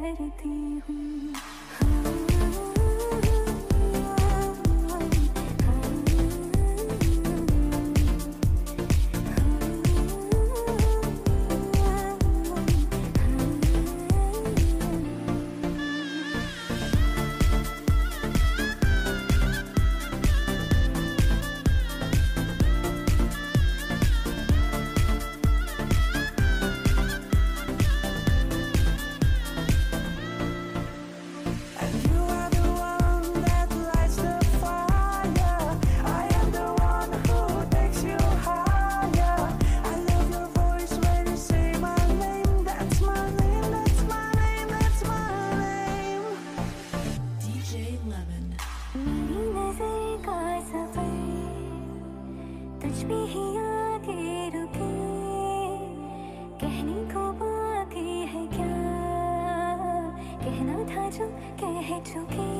करती हूँ। ही आगे कहने को है क्या? कहना था जो कह चुके।